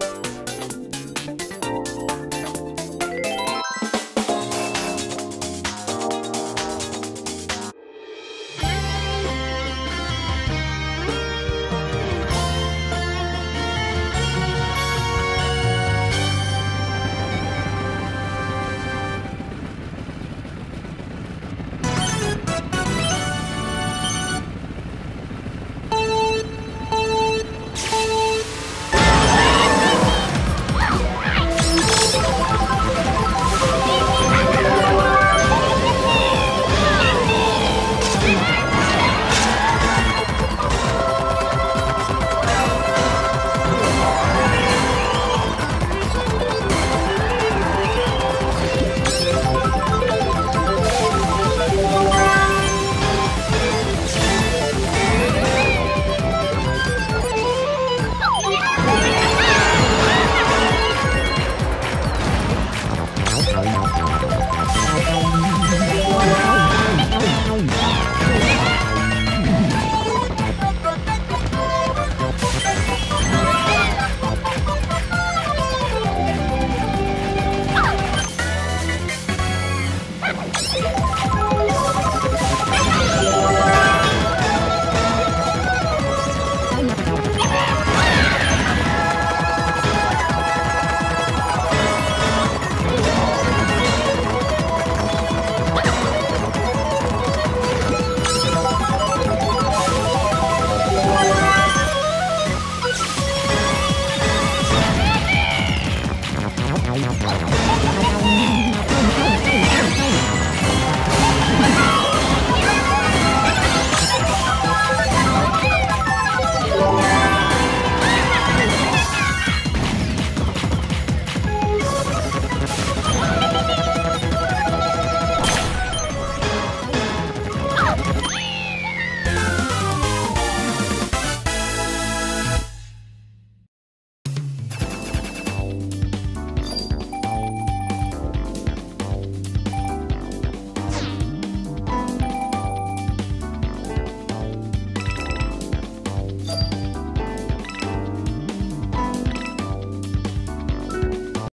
す